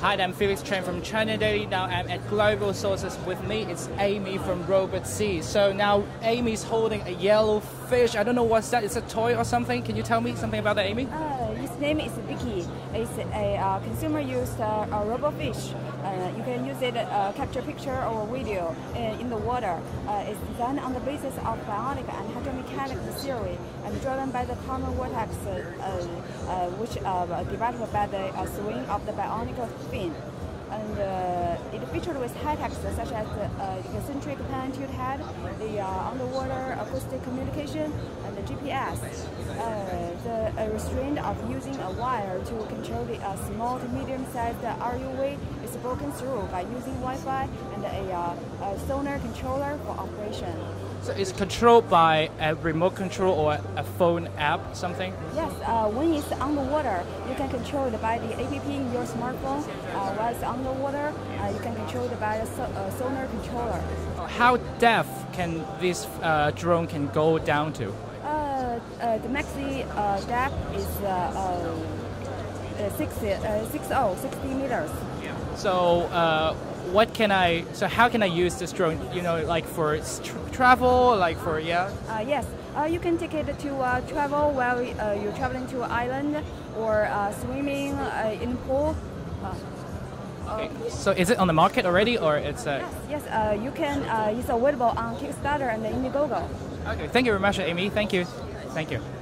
Hi, I'm Felix Chen from China Daily. Now I'm at Global Sources. With me, it's Amy from Robosea. So now Amy's holding a yellow fish. I don't know what's that. It's a toy or something. Can you tell me something about that, Amy? Uh, its name is BIKI. It's a uh, consumer used uh, a robot fish. Uh, you can use it uh, capture picture or video in, in the water. Uh, it's designed on the basis of bionic and hydromechanical theory and driven by the Karman vortex, uh, uh, which uh, developed by the uh, swing of the bionic fin and uh, it featured with high-techs such as the uh, eccentric planitude head, the uh, underwater acoustic communication, and the GPS. Uh, the uh, restraint of using a wire to control the uh, small to medium-sized ROV is broken through by using Wi-Fi and a, a sonar controller for operation. So it's controlled by a remote control or a phone app, something? Yes, uh, when it's underwater, you can control it by the app in your smartphone. Uh, while it's underwater, uh, you can control it by a so, uh, sonar controller. How depth can this uh, drone can go down to? Uh, the maxi uh, depth is uh, uh, 60, uh, 60, 60 meters. So uh, what can I? So how can I use this drone? You know, like for tr- travel, like for yeah. Uh, yes, uh, you can take it to uh, travel while uh, you're traveling to an island or uh, swimming uh, in pool. Okay. So is it on the market already, or it's uh, yes, yes, uh, you can. Uh, it's available on Kickstarter and Indiegogo. okay? Thank you very much, Amy. Thank you. Thank you.